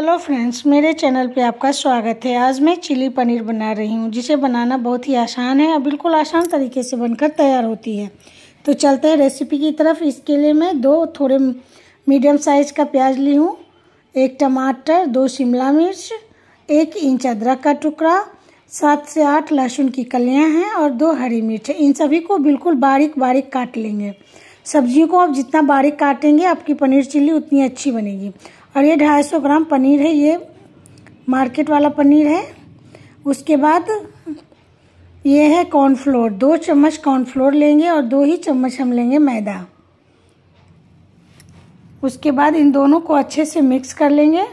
Hello friends मेरे channel पे आपका स्वागत है। आज मैं चिली पनीर बना रही हूँ, जिसे बनाना बहुत ही आसान है और बिल्कुल आसान तरीके से बनकर तैयार होती है। तो चलते हैं रेसिपी की तरफ़। इसके लिए मैं दो थोड़े मीडियम साइज़ का प्याज ली हूँ, एक टमाटर, दो शिमला मिर्च, एक इंच अदरक का टुकड़ा, सात से आठ लहसुन की कलियाँ हैं और दो हरी मिर्च इन सभी को बिल्कुल बारीक बारीक काट लेंगे। सब्जियों को आप जितना बारीक काटेंगे, आपकी पनीर चिल्ली उतनी अच्छी बनेगी। और ये ढाई सौ ग्राम पनीर है, ये मार्केट वाला पनीर है। उसके बाद ये है कॉर्नफ्लोर दो चम्मच कॉर्नफ्लोर लेंगे और दो ही चम्मच हम लेंगे मैदा। उसके बाद इन दोनों को अच्छे से मिक्स कर लेंगे।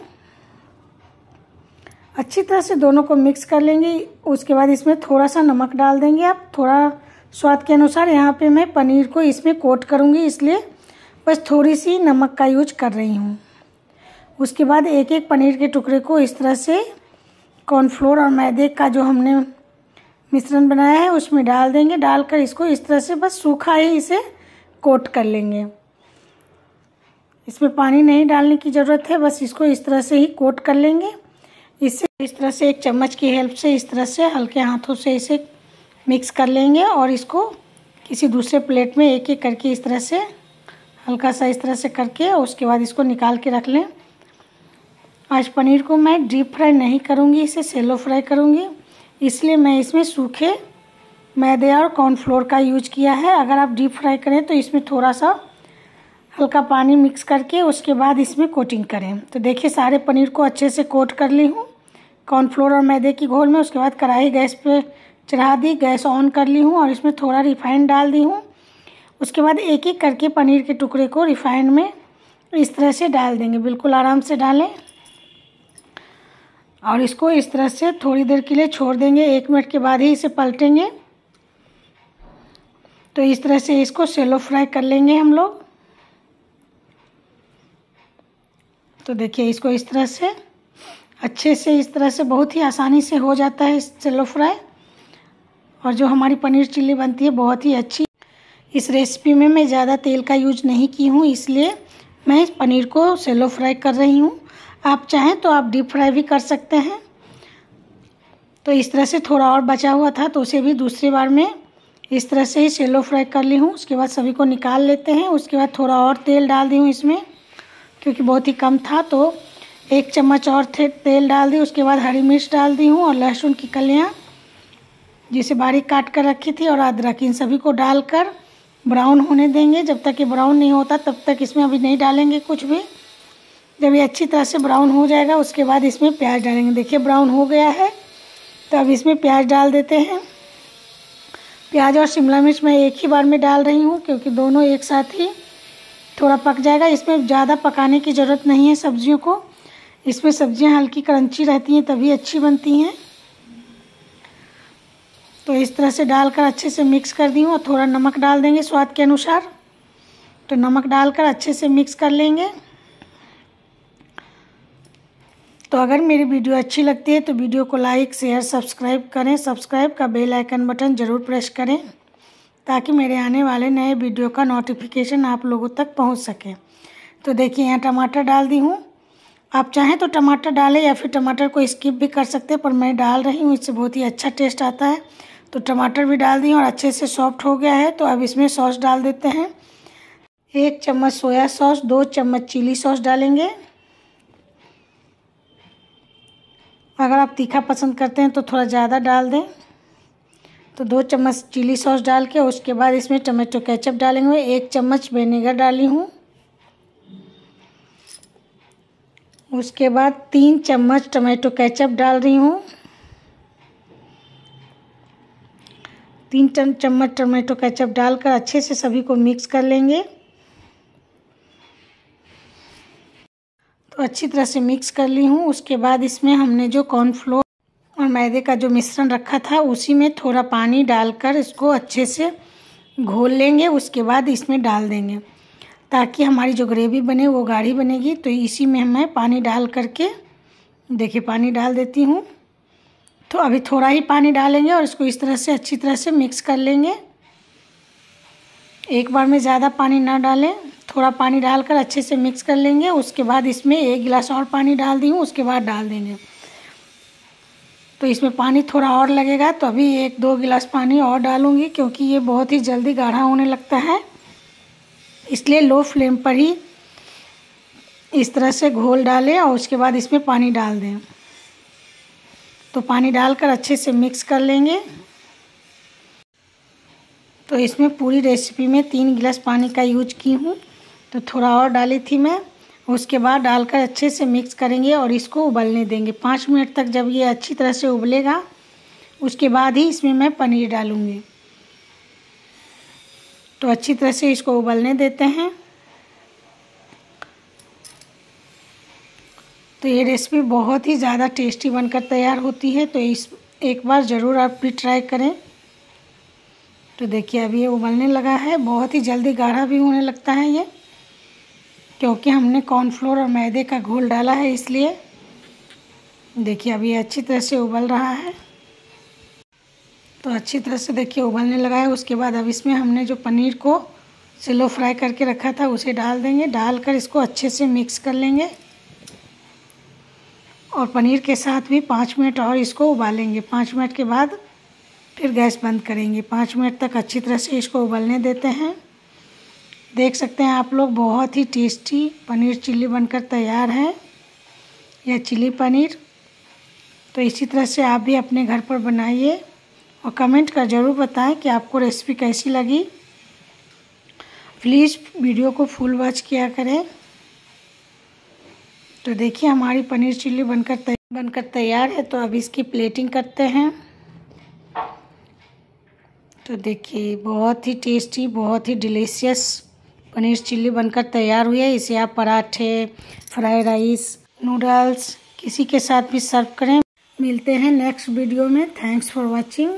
अच्छी तरह से दोनों को मिक्स कर लेंगे। उसके बाद इसमें थोड़ा सा नमक डाल देंगे आप। थोड़ा स्वाद के अनुसार यहाँ पे मैं पनीर को इसमें कोट करूँगी, इसलिए बस थोड़ी सी नमक का यूज़ कर रही हूँ। उसके बाद एक एक पनीर के टुकड़े को इस तरह से कॉर्नफ्लोर और मैदे का जो हमने मिश्रण बनाया है, उसमें डाल देंगे। डालकर इसको इस तरह से बस सूखा ही इसे कोट कर लेंगे। इसमें पानी नहीं डालने की ज़रूरत है, बस इसको इस तरह से ही कोट कर लेंगे। इससे इस तरह से एक चम्मच की हेल्प से इस तरह से हल्के हाथों से इसे मिक्स कर लेंगे और इसको किसी दूसरे प्लेट में एक एक करके इस तरह से, हल्का सा इस तरह से करके उसके बाद इसको निकाल के रख लें। आज पनीर को मैं डीप फ्राई नहीं करूँगी, इसे सेलो फ्राई करूँगी। इसलिए मैं इसमें सूखे मैदे और कॉर्नफ्लोर का यूज़ किया है। अगर आप डीप फ्राई करें तो इसमें थोड़ा सा हल्का पानी मिक्स करके उसके बाद इसमें कोटिंग करें। तो देखिए, सारे पनीर को अच्छे से कोट कर ली हूँ। कॉर्नफ्लोर और मैदे की घोल में उसके बाद कढ़ाई गैस पे चढ़ा दी, गैस ऑन कर ली हूँ और इसमें थोड़ा रिफाइंड डाल दी हूँ। उसके बाद एक एक करके पनीर के टुकड़े को रिफाइंड में इस तरह से डाल देंगे। बिल्कुल आराम से डालें। और इसको इस तरह से थोड़ी देर के लिए छोड़ देंगे। एक मिनट के बाद ही इसे पलटेंगे। तो इस तरह से इसको सेलो फ्राई कर लेंगे हम लोग। तो देखिए, इसको इस तरह से, अच्छे से इस तरह से बहुत ही आसानी से हो जाता है सेलो फ्राई और जो हमारी पनीर चिल्ली बनती है, बहुत ही अच्छी। इस रेसिपी में मैं ज़्यादा तेल का यूज़ नहीं की हूँ, इसलिए मैं पनीर को सेलो फ्राई कर रही हूँ। आप चाहें तो आप डीप फ्राई भी कर सकते हैं। तो इस तरह से थोड़ा और बचा हुआ था तो उसे भी दूसरी बार में इस तरह से ही सेलो फ्राई कर ली हूँ। उसके बाद सभी को निकाल लेते हैं। उसके बाद थोड़ा और तेल डाल दी हूँ इसमें, क्योंकि बहुत ही कम था तो एक चम्मच और तेल डाल दी। उसके बाद हरी मिर्च डाल दी हूँ और लहसुन की कलियाँ, जिसे बारीक काट कर रखी थी, और अदरक, इन सभी को डालकर ब्राउन होने देंगे। जब तक ये ब्राउन नहीं होता, तब तक इसमें अभी नहीं डालेंगे कुछ भी। जब ये अच्छी तरह से ब्राउन हो जाएगा, उसके बाद इसमें प्याज डालेंगे। देखिए ब्राउन हो गया है। तो अब इसमें प्याज डाल देते हैं। प्याज और शिमला मिर्च मैं एक ही बार में डाल रही हूँ, क्योंकि दोनों एक साथ ही थोड़ा पक जाएगा। इसमें ज़्यादा पकाने की ज़रूरत नहीं है सब्जियों को। इसमें सब्ज़ियाँ हल्की क्रंची रहती हैं, तभी अच्छी बनती हैं। तो इस तरह से डालकर अच्छे से मिक्स कर दी हूँ और थोड़ा नमक डाल देंगे स्वाद के अनुसार। तो नमक डालकर अच्छे से मिक्स कर लेंगे। तो अगर मेरी वीडियो अच्छी लगती है तो वीडियो को लाइक, शेयर, सब्सक्राइब करें। सब्सक्राइब का बेल आइकन बटन ज़रूर प्रेस करें ताकि मेरे आने वाले नए वीडियो का नोटिफिकेशन आप लोगों तक पहुँच सके। तो देखिए, यहाँ टमाटर डाल दी हूँ। आप चाहें तो टमाटर डालें या फिर टमाटर को स्किप भी कर सकते हैं, पर मैं डाल रही हूँ, इससे बहुत ही अच्छा टेस्ट आता है। तो टमाटर भी डाल दी और अच्छे से सॉफ्ट हो गया है तो अब इसमें सॉस डाल देते हैं। एक चम्मच सोया सॉस, दो चम्मच चिली सॉस डालेंगे। अगर आप तीखा पसंद करते हैं तो थोड़ा ज़्यादा डाल दें। तो दो चम्मच चिली सॉस डाल के उसके बाद इसमें टमाटो केचप डालेंगे। एक चम्मच विनेगर डाली हूँ। उसके बाद तीन चम्मच टमाटो केचप डाल रही हूँ। तीन चम्मच टमाटो केचप डालकर अच्छे से सभी को मिक्स कर लेंगे। तो अच्छी तरह से मिक्स कर ली हूँ। उसके बाद इसमें हमने जो कॉर्नफ्लोर और मैदे का जो मिश्रण रखा था, उसी में थोड़ा पानी डालकर इसको अच्छे से घोल लेंगे। उसके बाद इसमें डाल देंगे। ताकि हमारी जो ग्रेवी बने, वो गाढ़ी बनेगी। तो इसी में मैं पानी डाल करके, देखिए पानी डाल देती हूँ। तो अभी थोड़ा ही पानी डालेंगे और इसको इस तरह से, अच्छी तरह से मिक्स कर लेंगे। एक बार में ज़्यादा पानी ना डालें, थोड़ा पानी डालकर अच्छे से मिक्स कर लेंगे, उसके बाद इसमें एक गिलास और पानी डाल दी हूँ, उसके बाद डाल देंगे। तो इसमें पानी थोड़ा और लगेगा तो अभी एक दो गिलास पानी और डालूँगी, क्योंकि ये बहुत ही जल्दी गाढ़ा होने लगता है। इसलिए लो फ्लेम पर ही इस तरह से घोल डालें और उसके बाद इसमें पानी डाल दें। तो पानी डालकर अच्छे से मिक्स कर लेंगे। तो इसमें पूरी रेसिपी में तीन गिलास पानी का यूज़ की हूँ। तो थोड़ा और डाली थी मैं। उसके बाद डालकर अच्छे से मिक्स करेंगे और इसको उबलने देंगे। पाँच मिनट तक जब ये अच्छी तरह से उबलेगा, उसके बाद ही इसमें मैं पनीर डालूँगी। तो अच्छी तरह से इसको उबलने देते हैं। तो ये रेसिपी बहुत ही ज़्यादा टेस्टी बनकर तैयार होती है। तो इस, एक बार ज़रूर आप भी ट्राई करें। तो देखिए, अभी ये उबलने लगा है। बहुत ही जल्दी गाढ़ा भी होने लगता है ये, क्योंकि हमने कॉर्नफ्लोर और मैदे का घोल डाला है इसलिए। देखिए, अभी अच्छी तरह से उबल रहा है। तो अच्छी तरह से देखिए, उबलने लगा है। उसके बाद अब इसमें हमने जो पनीर को सिलो फ्राई करके रखा था, उसे डाल देंगे। डालकर इसको अच्छे से मिक्स कर लेंगे। और पनीर के साथ भी पाँच मिनट और इसको उबालेंगे। पाँच मिनट के बाद फिर गैस बंद करेंगे। पाँच मिनट तक अच्छी तरह से इसको उबलने देते हैं। देख सकते हैं आप लोग, बहुत ही टेस्टी पनीर चिल्ली बनकर तैयार है। या चिली पनीर। तो इसी तरह से आप भी अपने घर पर बनाइए और कमेंट कर ज़रूर बताएँ कि आपको रेसिपी कैसी लगी। प्लीज़ वीडियो को फुल वॉच किया करें। तो देखिए हमारी पनीर चिल्ली बनकर बनकर तैयार है। तो अब इसकी प्लेटिंग करते हैं। तो देखिए, बहुत ही टेस्टी बहुत ही डिलीशियस पनीर चिल्ली बनकर तैयार हुई है। इसे आप पराठे फ्राई राइस नूडल्स किसी के साथ भी सर्व करें। मिलते हैं नेक्स्ट वीडियो में। Thanks for watching